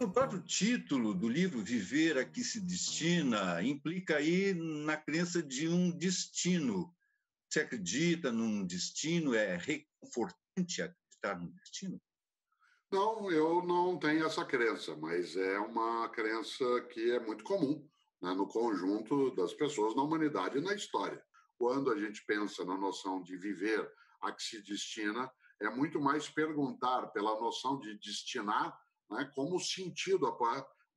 O próprio título do livro, Viver a que se destina, implica aí na crença de um destino. Você acredita num destino? É reconfortante acreditar num destino? Não, eu não tenho essa crença, mas é uma crença que é muito comum né, no conjunto das pessoas na humanidade e na história. Quando a gente pensa na noção de viver a que se destina, é muito mais perguntar pela noção de destinar né, como sentido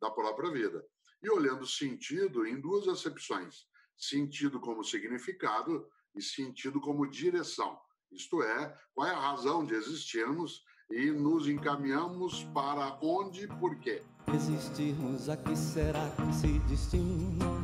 da própria vida. E olhando sentido em duas acepções: sentido como significado e sentido como direção. Isto é, qual é a razão de existirmos e nos encaminhamos para onde e por quê. Existirmos, a que será que se destina?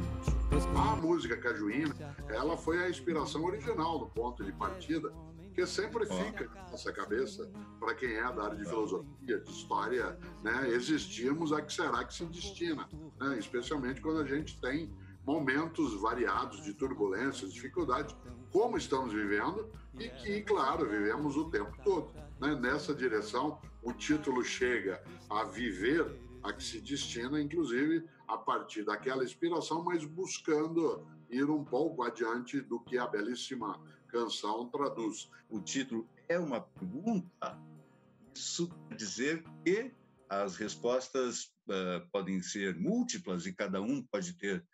A música cajuína, ela foi a inspiração original do ponto de partida porque sempre fica na nossa cabeça, para quem é da área de filosofia, de história, né, existimos a que será que se destina, né, especialmente quando a gente tem momentos variados de turbulências, dificuldades, como estamos vivendo e que, claro, vivemos o tempo todo. Né? Nessa direção, o título chega a viver a que se destina, inclusive a partir daquela inspiração, mas buscando ir um pouco adiante do que a belíssima canção traduz. O título é uma pergunta. Isso quer dizer que as respostas uh, podem ser múltiplas e cada um pode ter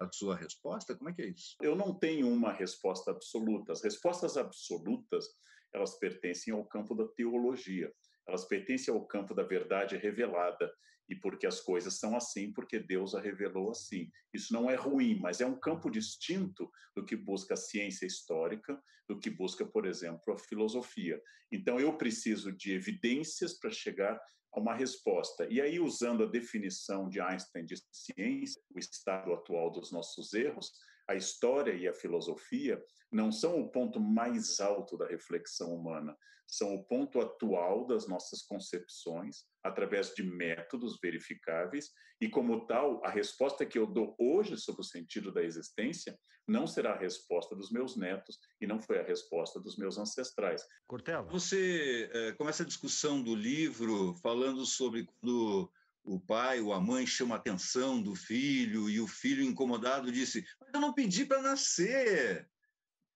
a sua resposta? Como é que é isso? Eu não tenho uma resposta absoluta. As respostas absolutas, elas pertencem ao campo da teologia. Elas pertencem ao campo da verdade revelada e porque as coisas são assim, porque Deus a revelou assim. Isso não é ruim, mas é um campo distinto do que busca a ciência histórica, do que busca, por exemplo, a filosofia. Então, eu preciso de evidências para chegar a uma resposta. E aí, usando a definição de Einstein de ciência, o estado atual dos nossos erros, a história e a filosofia não são o ponto mais alto da reflexão humana, são o ponto atual das nossas concepções, através de métodos verificáveis, e como tal, a resposta que eu dou hoje sobre o sentido da existência não será a resposta dos meus netos e não foi a resposta dos meus ancestrais. Cortella, você é, começa a discussão do livro falando sobre quando o pai ou a mãe chama a atenção do filho e o filho incomodado disse: Mas eu não pedi para nascer.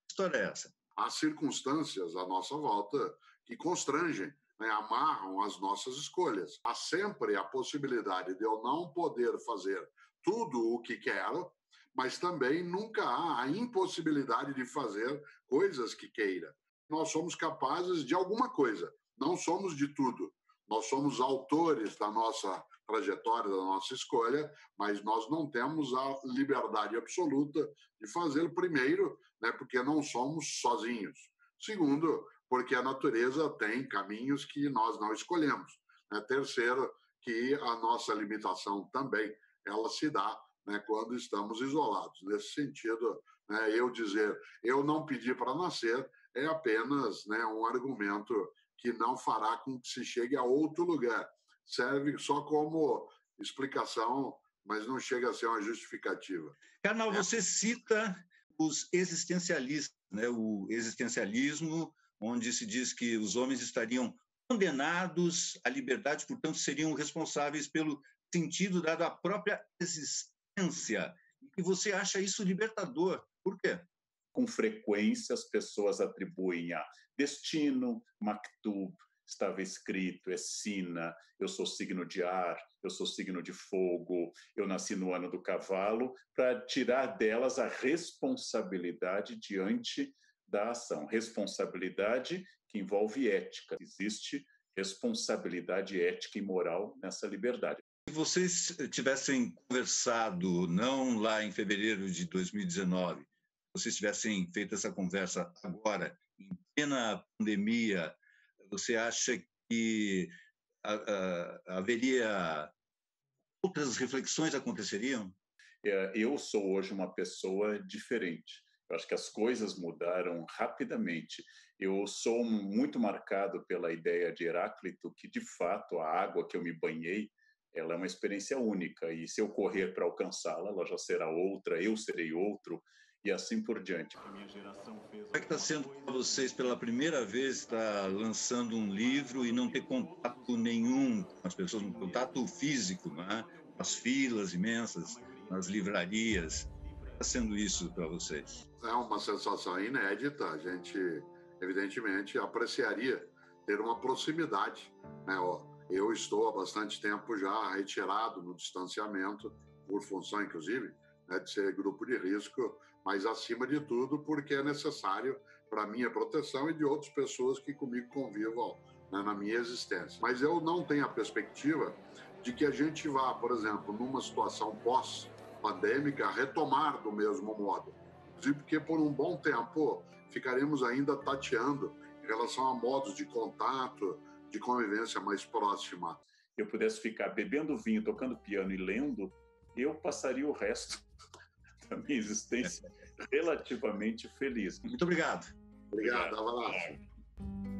Que história é essa? Há circunstâncias à nossa volta que constrangem, né, amarram as nossas escolhas. Há sempre a possibilidade de eu não poder fazer tudo o que quero, mas também nunca há a impossibilidade de fazer coisas que queira. Nós somos capazes de alguma coisa, não somos de tudo. Nós somos autores da nossa trajetória, da nossa escolha, mas nós não temos a liberdade absoluta de fazê-lo, primeiro, né, porque não somos sozinhos. Segundo, porque a natureza tem caminhos que nós não escolhemos. Né? Terceiro, que a nossa limitação também ela se dá né, quando estamos isolados. Nesse sentido, né, eu dizer eu não pedi para nascer é apenas né, um argumento que não fará com que se chegue a outro lugar. Serve só como explicação, mas não chega a ser uma justificativa. Carnal, é. você cita os existencialistas, né? o existencialismo onde se diz que os homens estariam condenados à liberdade, portanto, seriam responsáveis pelo sentido dado à própria existência. E você acha isso libertador. Por quê? Com frequência, as pessoas atribuem a destino, maktub, estava escrito, é sina, eu sou signo de ar, eu sou signo de fogo, eu nasci no ano do cavalo, para tirar delas a responsabilidade diante da ação. Responsabilidade que envolve ética. Existe responsabilidade ética e moral nessa liberdade. Se vocês tivessem conversado, não lá em fevereiro de 2019, vocês tivessem feito essa conversa agora, em plena pandemia, você acha que haveria outras reflexões aconteceriam? É, eu sou hoje uma pessoa diferente. Eu acho que as coisas mudaram rapidamente. Eu sou muito marcado pela ideia de Heráclito que, de fato, a água que eu me banhei, ela é uma experiência única e se eu correr para alcançá-la, ela já será outra, eu serei outro. E assim por diante. Como é que está sendo para vocês pela primeira vez estar lançando um livro e não ter contato nenhum com as pessoas, um contato físico, né? as filas imensas nas livrarias? Está sendo isso para vocês? É uma sensação inédita. A gente, evidentemente, apreciaria ter uma proximidade. Né? Eu estou há bastante tempo já retirado no distanciamento, por função, inclusive, né, de ser grupo de risco, mas acima de tudo porque é necessário para minha proteção e de outras pessoas que comigo convivam né, na minha existência. Mas eu não tenho a perspectiva de que a gente vá, por exemplo, numa situação pós-pandêmica, retomar do mesmo modo. Inclusive porque por um bom tempo ficaremos ainda tateando em relação a modos de contato, de convivência mais próxima. Eu pudesse ficar bebendo vinho, tocando piano e lendo, eu passaria o resto da minha existência relativamente feliz. Muito obrigado. Obrigado, obrigado.